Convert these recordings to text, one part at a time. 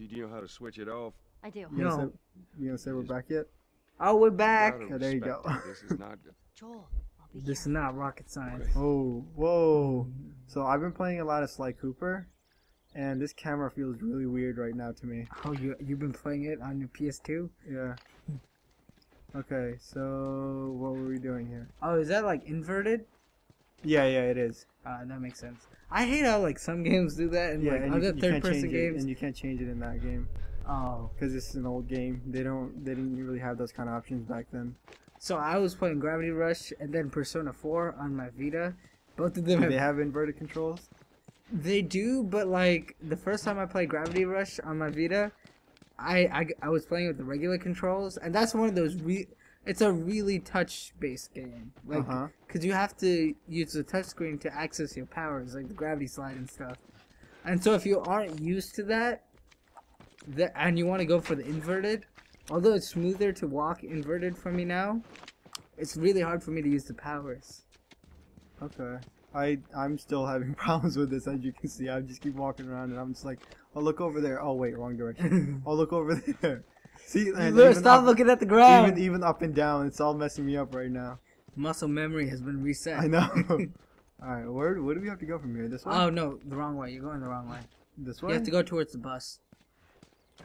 Did you know how to switch it off? I do. You gonna No. say, you gonna say we're back yet? Oh, we're back. Gotta there you go. This is not. Joel, I'll be This is not rocket science. Okay. Oh, whoa. So I've been playing a lot of Sly Cooper, and this camera feels really weird right now to me. Oh, you you've been playing it on your PS2? Yeah. Okay, so what were we doing here? Oh, is that like inverted? Yeah, yeah, it is. Uh, that makes sense. I hate how like some games do that and Yeah, like and other you, you third can't person change it, games. and you can't change it in that game Oh, because this is an old game. They don't, they didn't really have those kind of options back then. so I was playing Gravity Rush and then Persona 4 on my Vita. Both of them have they have inverted controls? They do, but like the first time I played Gravity Rush on my Vita, I I, I was playing with the regular controls, and that's one of those re. It's a really touch-based game, like uh-huh. because you have to use the touchscreen to access your powers, like the gravity slide and stuff. And so if you aren't used to that, that and you want to go for the inverted, although it's smoother to walk inverted for me now, it's really hard for me to use the powers. Okay. I I'm still having problems with this, as you can see. I just keep walking around, and I'm just like, I'll look over there. Oh wait, wrong direction. I'll oh, look over there. See, Look, stop up- looking at the ground. Even even up and down, it's all messing me up right now. Muscle memory has been reset. I know. all right, where where do we have to go from here? This way? Oh no, the wrong way. You're going the wrong way. this way. You have to go towards the bus.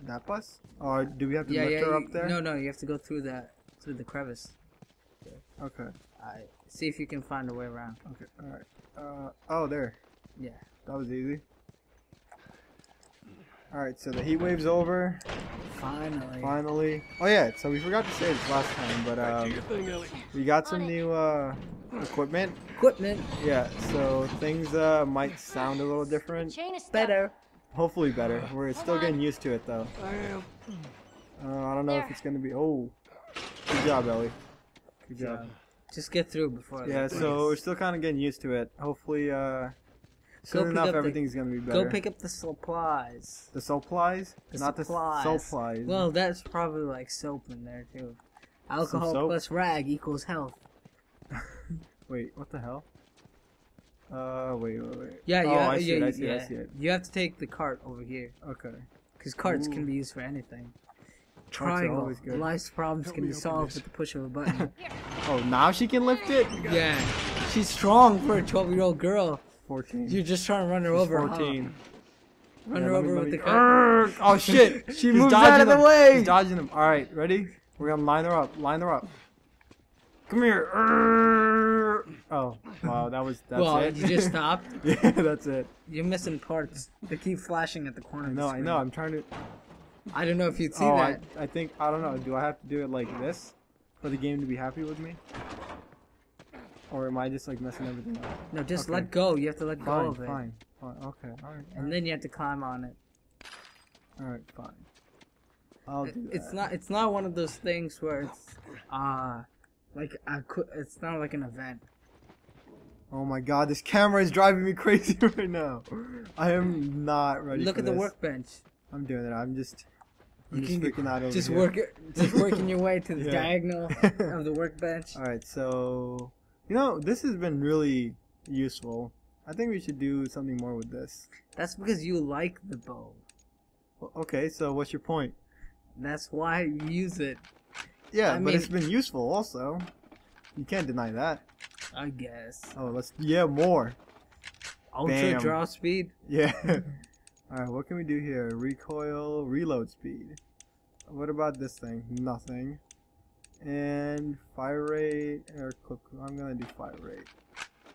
that bus? Or do we have to Yeah, lift yeah. her you- up there? No, no, you have to go through that through the crevice. Okay. Alright. See if you can find a way around. Okay. All right. Uh oh, there. Yeah. That was easy. All right, so the heat wave's over. Finally. Finally. Oh yeah, so we forgot to say this last time, but um, we got some new uh, equipment. Equipment Yeah, so things uh, might sound a little different. Chain is better. Hopefully better. We're still getting used to it though. Uh, I don't know if it's gonna be. Oh, good job, Ellie. Good job. job. Just get through before. Yeah, so we're still kind of getting used to it. Hopefully, uh, soon pick enough up the- everything's gonna be better. Go pick up the supplies. the supplies, The not supplies. the supplies. Well, that's probably like soap in there too. Alcohol plus rag equals health. Wait, what the hell? Uh, wait, wait, wait. Yeah, oh, yeah, I see yeah, it, I see yeah. it, I see it. You have to take the cart over here Okay. because carts Ooh. can be used for anything. are Triangle. always good. Life's problems Help can be solved this. with the push of a button. Oh, now she can lift it? yeah, she's strong for a 12-year-old girl. 14. You're just trying to run her She's over. huh? 14. Run Yeah, her let me- over with the cart. Arrgh! Oh shit! She He's moves dodging out of the way. He's dodging him. All right, ready? We're gonna line her up. Line her up. Come here. Oh, wow, that was that's well, it. you just stopped. yeah, that's it. You're missing parts. They keep flashing at the corner. I of the know, I know. I'm trying to. I don't know if you'd see oh, that. I, I think I don't know. Do I have to do it like this for the game to be happy with me, or am I just like messing everything up? No, just okay. let go. You have to let go Fine, of it, fine, fine. Okay, all right, and then you have to climb on it. all right, fine. I'll do It's not. It's not one of those things where it's uh like a, qu- It's not like an event. Oh my god, this camera is driving me crazy right now. I am not ready. Look at the workbench. I'm doing it. I'm just. I'm You just can freaking out over Just here. work. Just working your way to the Yeah. diagonal of the workbench. All right, so you know this has been really useful. I think we should do something more with this. That's because you like the bow. Okay, so what's your point? That's why you use it. Yeah, I but mean- it's been useful also. You can't deny that. I guess. Oh, let's yeah more. Ultra Bam. draw speed. Yeah. All right, what can we do here? Recoil, reload speed. What about this thing? Nothing. And fire rate. Or clip, I'm gonna do fire rate.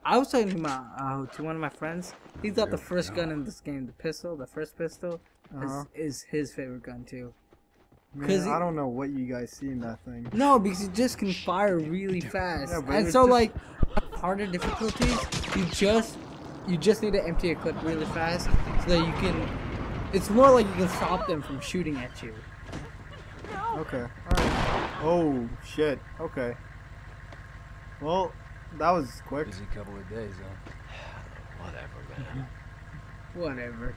I was talking to my uh, to one of my friends. He thought the first gun in this game, the pistol, the first pistol, Uh-huh. is, is his favorite gun too. Man, 'Cause I he- don't know what you guys see in that thing. No, because you just can fire really fast. Yeah, and so just- like harder difficulties, you just you just need to empty a clip really fast so that you can. It's more like you can stop them from shooting at you. Okay. Alright. Oh, shit. Okay. Well, that was quick. Busy couple of days, huh? Whatever, man. Whatever.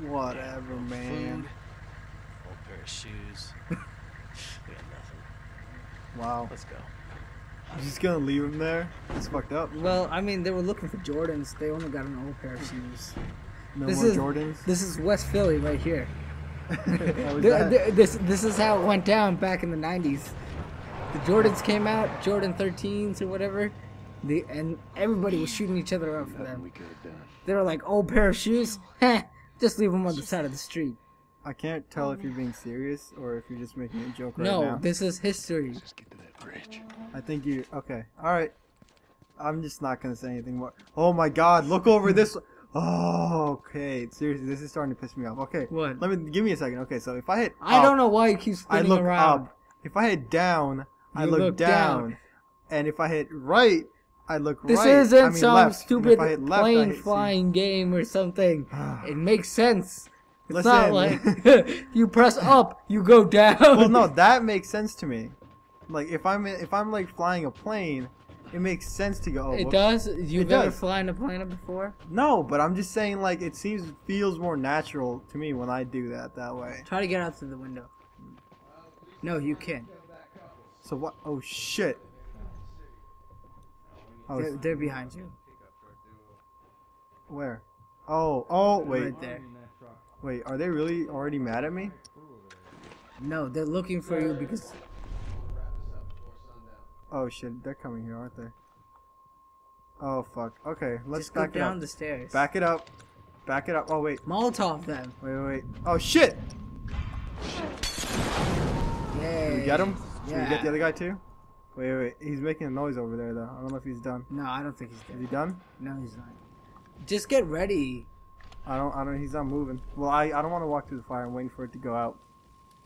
Whatever, man. Food, old pair of shoes. we got nothing. Wow. Let's go. You're just gonna leave him there? That's fucked up. Well, I mean, they were looking for Jordans. They only got an old pair of shoes. No This more is- Jordans? This is West Philly right here. How was Th- that? th- this this is how it went down back in the '90s. The Jordans came out, Jordan 13s or whatever, the, and everybody was shooting each other up for them. They were like, "Old pair of shoes, heh, just leave them on the side of the street." I can't tell if you're being serious or if you're just making a joke right no, now. No, this is history. Just get to that bridge. I think you. Okay. All right. I'm just not gonna say anything more. Oh my God! Look over this. Oh, okay. Seriously, this is starting to piss me off. Okay. What? Let me give me a second. Okay, so if I hit, I up, don't know why you keep I look around. up. If I hit down, I look, look down. down. And if I hit right, I look This right. This isn't I mean some left. Stupid if I hit left, plane flying game or something. it makes sense. It's not like you press up, you go down. well, no, that makes sense to me. Like if I'm if I'm like flying a plane, it makes sense to go. Oh, it does. You've ever flown a plane before? No, but I'm just saying like it seems feels more natural to me when I do that that way. Try to get out through the window. No, you can't. So what? Oh shit! Oh, They're, they're behind you. where? Oh, oh, wait, Right there. wait. Are they really already mad at me? No, they're looking for you because Oh shit, they're coming here, aren't they? Oh fuck. Okay, let's just go back it down up. the stairs. Back it up. Back it up. Oh wait, Molotov them. wait, wait, wait. Oh shit! Yay. Did we get him? Did we Yeah. get the other guy too? Wait, wait, wait. He's making a noise over there though. I don't know if he's done. No, I don't think he's done. Is he done? No, he's not. Just get ready. I don't. I don't. He's not moving. Well, I. I don't want to walk through the fire and waiting for it to go out.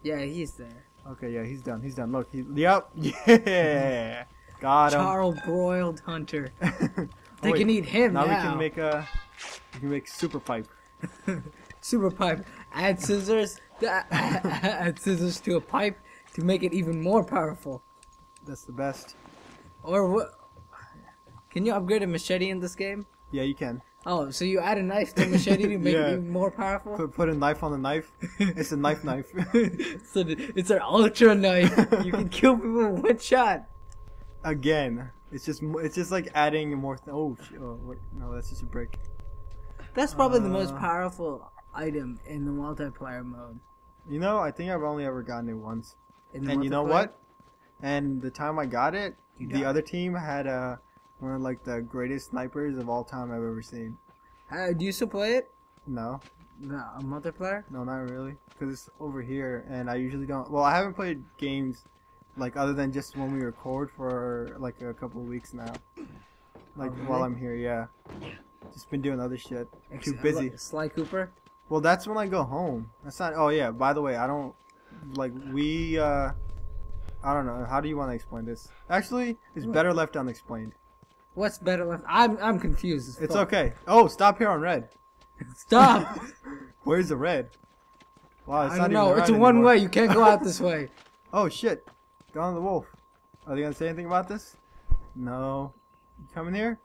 Yeah, he's there. Okay, yeah, he's done. He's done. Look, he. Yep. Yeah. Got him. Charles broiled hunter. Oh, They wait. can eat him now now. we can make a. We can make super pipe. super pipe. Add scissors. add scissors to a pipe to make it even more powerful. That's the best. Or what? Can you upgrade a machete in this game? Yeah, you can. Oh, so you add a knife to machete to make Yeah. it more powerful? Put put a knife on the knife. It's a knife knife. so th- it's an ultra knife. you can kill people with one shot. Again, it's just it's just like adding more. Th- oh, oh wait, no, that's just a brick. That's probably the most Uh. powerful item in the multiplayer mode. You know, I think I've only ever gotten it once. In the and you know what? And the time I got it, You the other team had uh, one of like the greatest snipers of all time I've ever seen. Uh, do you still play it? No, No, uh, multiplayer? no, not really, because it's over here, and I usually don't. Well, I haven't played games like other than just when we record for like a couple of weeks now. Like Oh, really? while I'm here, yeah. Just been doing other shit. Too busy. Sly Cooper? Well, that's when I go home. That's not. Oh yeah. By the way, I don't like we. uh I don't know. How do you want to explain this? Actually, it's better left unexplained. What's better left? I'm I'm confused. As It's fuck. okay. Oh, stop here on red. Stop. Where's the red? Wow, it's I not even know. red It's a one anymore. way. You can't go out this way. Oh shit! Gone the wolf. Are they gonna say anything about this? No. You coming here?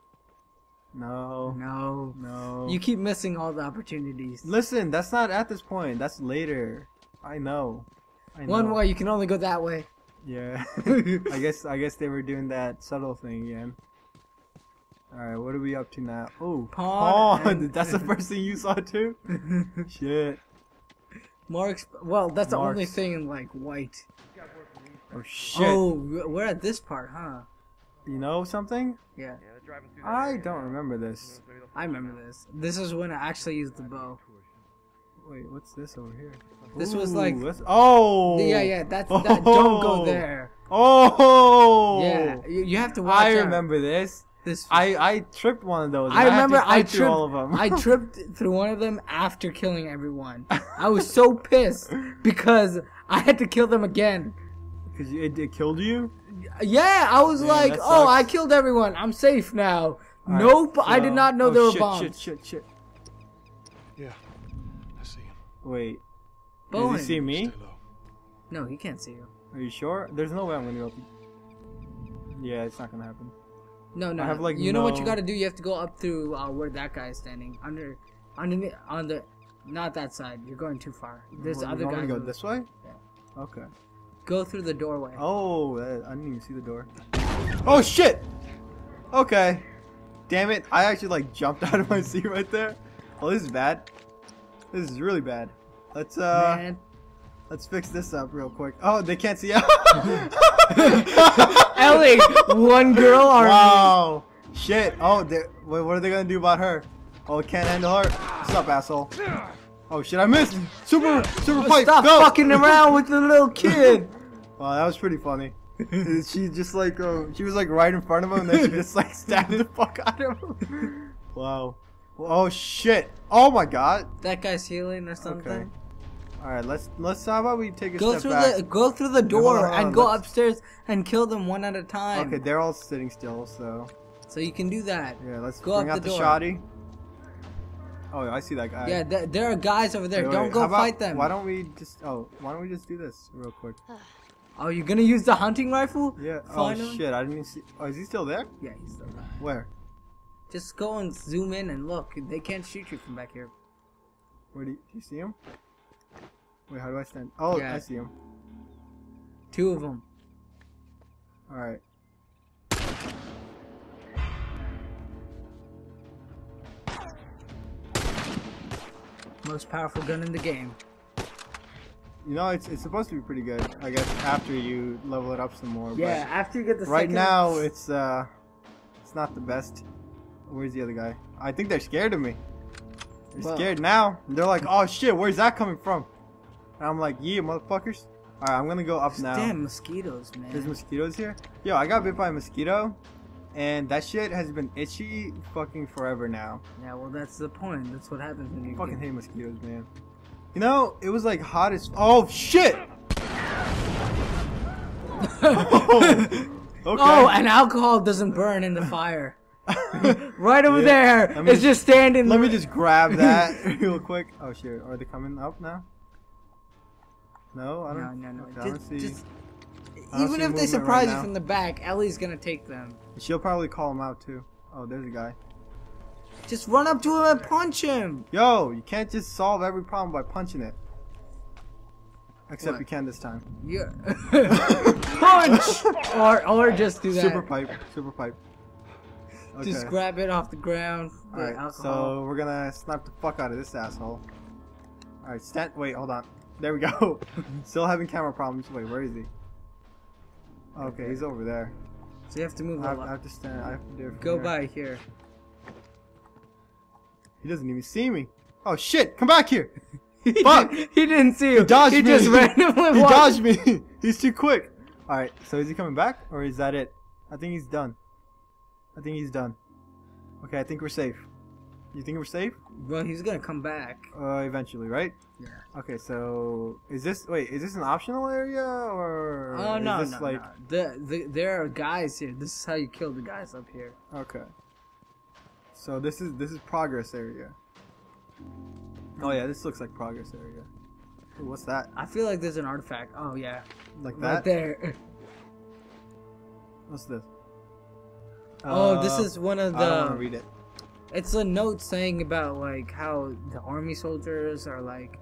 No. No. No. You keep missing all the opportunities. listen. That's not at this point. That's later. I know. I know. One way. You can only go that way. Yeah. I guess I guess they were doing that subtle thing again. Alright, what are we up to now? Oh, Pawn pawn. and- That's the first thing you saw too? Shit. Exp- well, that's the only thing in like white. Oh shit. Oh, we're at this part, huh? You know something? Yeah. I don't remember this. I remember this. This is when I actually used the bow. Wait, what's this over here? This was like- what's- oh. Yeah, yeah. That's that. Don't go Oh. there. Oh. Yeah. You, you have to watch. I out. remember this. This. I I tripped one of those. and I remember I fight through tripped. all of them. I tripped through one of them after killing everyone. I was so pissed because I had to kill them again. Cause it, it killed you. Yeah, I was Man, like, oh. I killed everyone. I'm safe now. Alright, nope, I so- did not know oh, there were shit, bombs. Shit, shit, shit. Yeah, I see him. Wait, Bowen. did he see me? No, he can't see you. Are you sure? There's no way I'm gonna go. Yeah, it's not gonna happen. No, no. I have, like, you know what you got to do? You have to go up through uh, where that guy is standing. Under, underneath, on the, not that side. You're going too far. There's you other guy. go this way? Yeah. Okay. Go through the doorway. Oh, I didn't even see the door. Oh shit! Okay. Damn it! I actually like jumped out of my seat right there. Oh, this is bad. This is really bad. Let's uh. Man, Let's fix this up real quick. Oh, they can't see. Ellie, one girl army. wow. Shit. Oh, they, what, what are they gonna do about her? Oh, can't handle her. What's up, asshole? Oh shit, I missed. Super, super pipe. Stop go. fucking around with the little kid. Wow, that was pretty funny. she just like, uh, she was like right in front of him, and then she just like stabbed the fuck out of him. Wow. Oh shit. Oh my god. that guy's healing or something. Okay. All right, let's let's. How about we take a Go step through back? the go through the hold door on, hold and go let's- upstairs and kill them one at a time. Okay, they're all sitting still, so So you can do that. yeah. Let's Go bring out out the the door. shoddy. Oh, I see that guy. Yeah, th- there are guys over there. Wait, don't wait, go about- fight them. Why don't we just? Oh, why don't we just do this real quick? Oh, you're gonna use the hunting rifle? Yeah. Oh, Finally? Oh shit! I didn't even see. Oh, is he still there? Yeah, he's still there. Where? Just go and zoom in and look. They can't shoot you from back here. Where do you, do you see him? Wait, how do I stand? Oh, Yeah. I see him. Two of them. All right. Most powerful gun in the game. You know, it's it's supposed to be pretty good. I guess after you level it up some more. Yeah, after you get the right second- now, it's uh, it's not the best. Where's the other guy? I think they're scared of me. They're Well- scared now. They're like, oh shit, where's that coming from? And I'm like, yeah, motherfuckers. All right, I'm gonna go up now. Damn mosquitoes, man. There's mosquitoes here. Yo, I got bit by a mosquito, and that shit has been itchy fucking forever now. yeah, well, that's the point. That's what happens when you I fucking get- hate mosquitoes, man. You know, it was like hot as. Oh shit! okay. Oh, and alcohol doesn't burn in the fire. right over Yeah. there. It's just- just standing. Let me just grab that real quick. Oh shit, are they coming up now? No, I don't. no, no. Okay, I Just, see. just, even if they surprise right you from the back, Ellie's gonna take them. She'll probably call him out too. Oh, there's a guy. Just run up to him and punch him. Yo, you can't just solve every problem by punching it. Except What? you can this time. Yeah. punch. or or just do that. Super pipe. Super pipe. Okay. Just grab it off the ground. Alright, so we're gonna snipe the fuck out of this asshole. Alright, stand. Wait, hold on. There we go. Still having camera problems. Wait, where is he? Okay, he's over there. So you have to move I a have, I have to stand. I have to do it Go here. by here. He doesn't even see me. Oh shit! Come back here! Fuck! He didn't see you. He dodged he me. just randomly he walked- dodged me. he's too quick. All right. So is he coming back, or is that it? I think he's done. I think he's done. Okay, I think we're safe. You think we're safe? Well, he's gonna come back. Uh, eventually, right? Yeah. Okay. So is this wait? Is this an optional area or? Oh no, this no, like no. The, the there are guys here. This is how you kill the guys up here. okay? So this is this is progress area. Oh yeah, this looks like progress area. Ooh, what's that? I feel like there's an artifact. Oh yeah, Like right that? there. What's this? oh, this Uh, is one of the. I don't want to read it. It's a note saying about like how the army soldiers are like,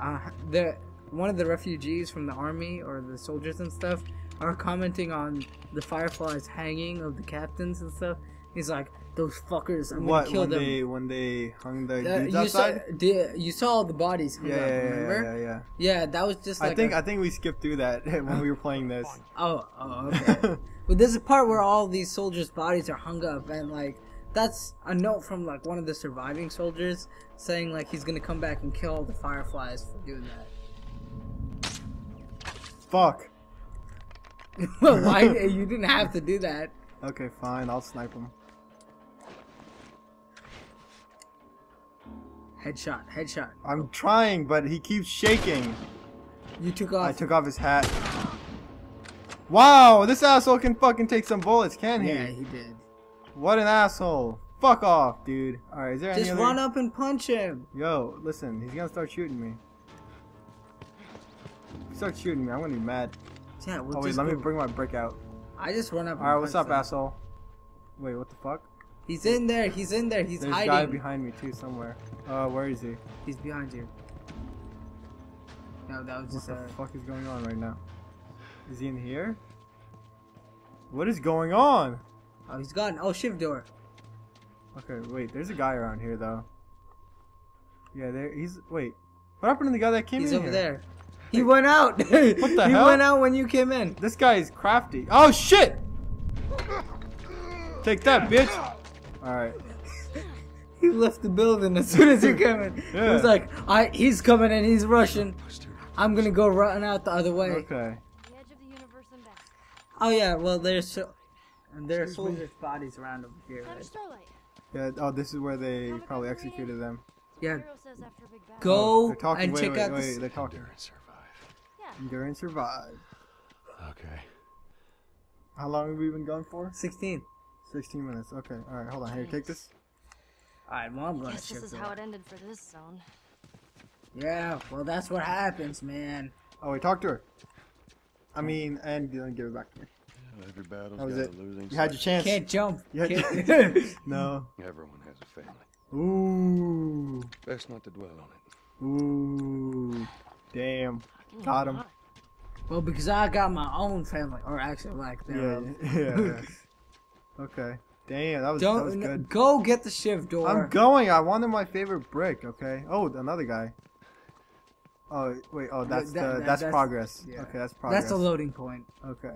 uh, the one of the refugees from the army or the soldiers and stuff are commenting on the fireflies hanging of the captains and stuff. He's like, those fuckers, I'm What gonna kill when them. they when they hung the Uh, dudes you saw, the, you saw all the bodies hung Yeah, up, yeah, yeah, remember? yeah, yeah, Yeah, that was just like I think a- I think we skipped through that when we were playing this. oh, oh, okay. but there's a part where all these soldiers' bodies are hung up, and like that's a note from like one of the surviving soldiers saying like he's gonna come back and kill all the fireflies for doing that. Fuck. well, why you didn't have to do that? Okay, fine. I'll snipe him. Headshot, headshot. I'm trying, but he keeps shaking. You took off. I took off his hat. Wow, this asshole can fucking take some bullets, can he? Yeah, he did. What an asshole. Fuck off, dude. Alright, is there Just any other... run up and punch him. Yo, listen, he's gonna start shooting me. Starts shooting me, I'm gonna be mad. Yeah, we'll Oh wait, let me bring my brick out. I just run up. Alright, what's up, them. asshole? Wait, what the fuck? He's in there. He's in there. He's There's a hiding. guy behind me too somewhere. Uh, where is he? He's behind you. No, that was just What the a. fuck is going on right now? Is he in here? What is going on? Oh, he's gone. Oh, shiv door. Okay, wait. There's a guy around here though. Yeah, there. He's. Wait. What happened to the guy that came He's in over here? there. He went out. what the he hell? He went out when you came in. This guy is crafty. Oh shit! Take that, bitch. All right. He left the building as soon as you came in. yeah. He was like, "I, he's coming in. He's rushing. I'm gonna go run out the other way." Okay. The edge of the universe and back. Oh yeah, well there's so, and there are soldiers' bodies around over here. Right? Starlight. Yeah. Oh, this is where they probably executed them. Yeah, Hero says after a go They're talking. and wait, check wait, out wait, this. They're talking. Endure and survive. Yeah. Endure and survive. Okay. How long have we been going for? 16. 16 minutes. Okay. All right. Hold on. Here, take this. Alright, well I'm gonna Guess this shift is how it ended for this zone. Yeah, well that's what happens, man. Oh, we talked to her. I mean, and you give it back to me. Yeah, every battle's That was got it. a losing You had your side. chance. Can't jump. You had- Can't- No. Everyone has a family. Ooh. Best not to dwell on it. Ooh. Damn. Got him. well, because I got my own family, or actually like Yeah. thereof. Yeah. yeah. okay. Damn. That was that was Don't good. go get the shiv door. I'm going. I wanted my favorite brick. Okay. Oh, another guy. Oh wait. Oh, that's that- the that- that's, that's- progress. yeah. Okay, that's progress. That's a loading point. Okay.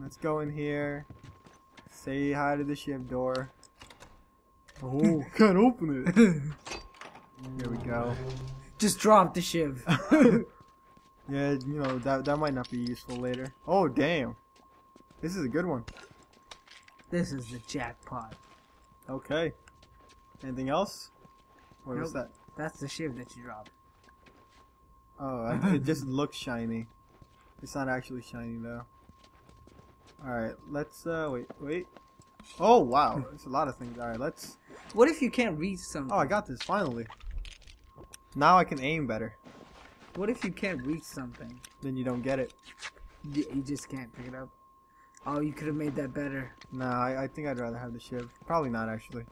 Let's go in here. Say hi to the shiv door. Oh, can't open it. Here we go. Just drop the shiv. Yeah, you know that that might not be useful later. Oh damn, this is a good one. this is the jackpot. Okay. Anything else? What was that? That's the shiv that you dropped. Oh, it just looks shiny. It's not actually shiny though. All right, let's uh wait, wait. Oh wow, there's a lot of things. All right, let's. What if you can't reach something? Oh, I got this finally. Now I can aim better. What if you can't reach something? Then you don't get it. You, you just can't pick it up. Oh, you could have made that better. Nah, I, I think I'd rather have the shiv. Probably not actually.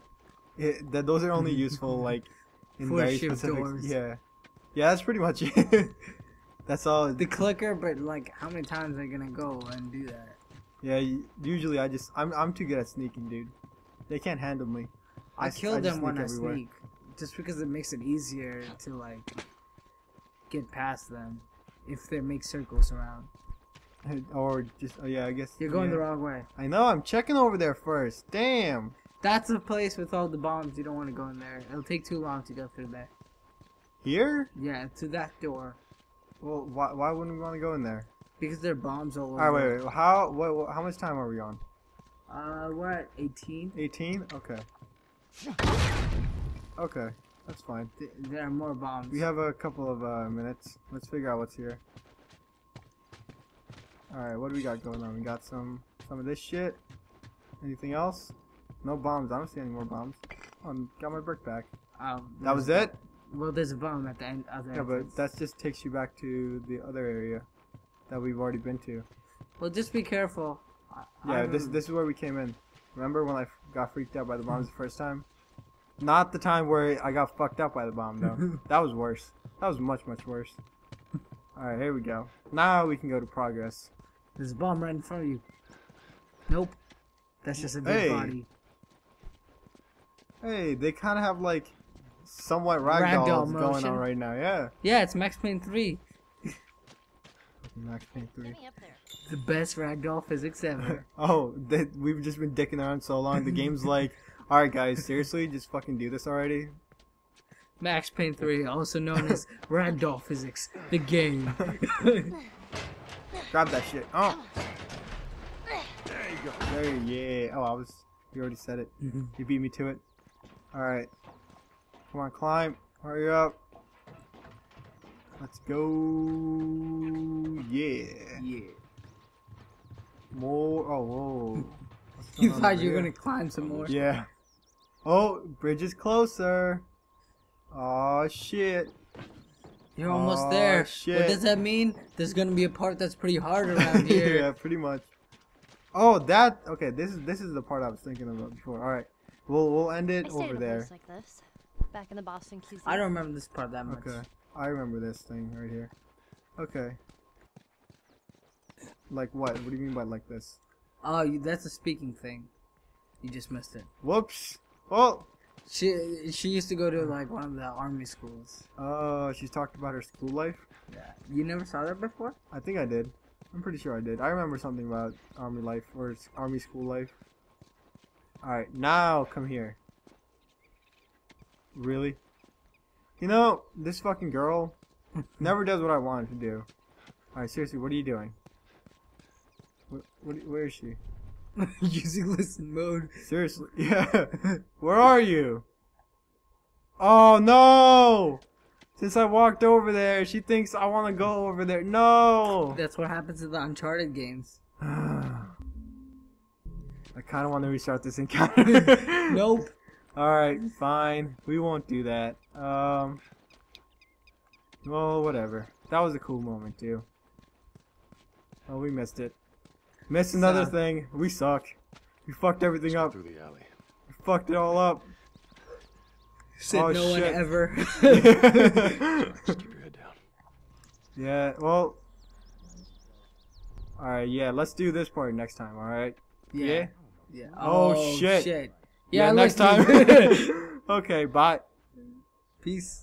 It, that those are only useful like in For very specific. doors. Yeah, yeah, that's pretty much it. that's all. The clicker, but like, how many times are you gonna go and do that? Yeah, usually I just I'm I'm too good at sneaking, dude. They can't handle me. I kill just them when sneak I everywhere. sneak, just because it makes it easier to like get past them if they make circles around. Or just oh yeah, I guess You're going yeah. the wrong way. I know. I'm checking over there first. Damn. That's a place with all the bombs. You don't want to go in there. It'll take too long to go through there. Here? Yeah, to that door Well, why why wouldn't we want to go in there? Because there are bombs all over. All right, wait, wait. How what, how much time are we on? Uh, we're at 18. 18. Okay. Okay, that's fine. Th- there are more bombs. We have a couple of uh, minutes. Let's figure out what's here. Alright, what do we got going on? We got some some of this shit. Anything else? No bombs. I don't see any more bombs. Oh, got my brick back. Oh, That was it? Well, there's a bomb at the end. Other Yeah, but that just takes you back to the other area that we've already been to. Well, just be careful. I- Yeah, I this this is where we came in. Remember when I f- got freaked out by the bombs the first time? Not the time where I got fucked up by the bomb though. that was worse. That was much much worse. All right, here we go. Now we can go to progress. There's a bomb right in front of you. Nope. That's just a big Hey. body. Hey, they kind of have like somewhat Ragdoll ragdolls going on right now. Yeah. Yeah, it's Max Payne 3. Max Payne 3. Get me up there. The best ragdoll physics ever. Oh, they, we've just been dicking around so long. The game's like, all right, guys, seriously, just fucking do this already. Max Payne 3, also known as Ragdoll Physics, the game. Grab that shit. Oh. There you go. There, you yeah. Oh, I was. You already said it. Mm-hmm. You beat me to it. All right. Come on, climb. Hurry up. Let's go. Yeah. yeah. More. Oh, whoa. You thought you were gonna climb some more? Yeah. Oh, bridge is closer. Oh shit. You're almost Aw, there. shit. What does that mean? There's gonna be a part that's pretty hard around here. yeah, pretty much. Oh, that. Okay, this is this is the part I was thinking about before. All right, we'll we'll end it stayed over there. like this. Back in the Boston QC. I don't remember this part that much. Okay, I remember this thing right here. Okay. Like what? What do you mean by like this? Oh, you, that's a speaking thing. You just missed it. Whoops. Oh, She she used to go to like one of the army schools. Oh, she's talked about her school life. Yeah. You never saw that before? I think I did. I'm pretty sure I did. I remember something about army life or army school life. Alright, now come here. Really? You know, this fucking girl never does what I want her to do. Alright, seriously, what are you doing? What, what, where is she? Using listen mode. Seriously, yeah. Where are you? Oh no! Since I walked over there, she thinks I want to go over there. No! That's what happens in the Uncharted games. I kind of want to restart this encounter. Nope. Alright, fine. We won't do that. Um. Well, whatever. That was a cool moment, too. Oh, we missed it. Missed another Sad. thing. We suck. We fucked everything up. Through the alley. We fucked it all up. Said Oh, no one ever. Just keep your head down. yeah, well. Alright, yeah, let's do this part next time, alright? Yeah? Yeah. Oh, shit. shit. Yeah, next look, time. okay, bye. Peace.